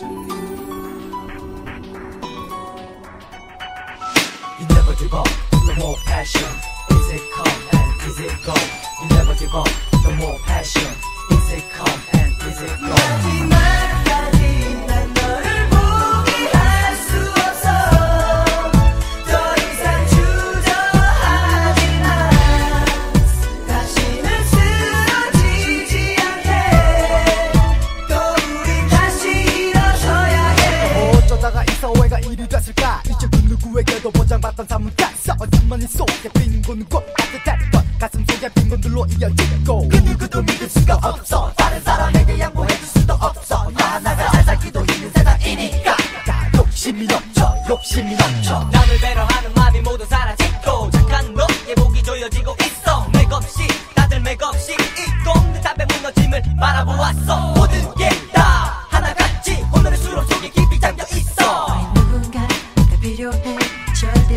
You never give up, the more passion. Is it come and is it go? You never give up, the more passion. Is it come and is it go? 이리 됐을까? 이제 그 누구에게도 보장받던 땄어 어둠만이 속에 빈 곳곳 따뜻했던 가슴 속에 빈 곳들로 이어지고 그 누구도 믿을 수가 없어. 다른 사람에게 양보해줄 수도 없어. 나 하나가 잘 살기도 힘든 세상이니까. 다 욕심이 넘쳐 욕심이 넘쳐. 남을 배려하는 마음이 모두 사라지고 착한 너의 목이 조여지고 있어. 맥없이 다들 맥없이 이 꽁듯한 배 무너짐을 바라보았어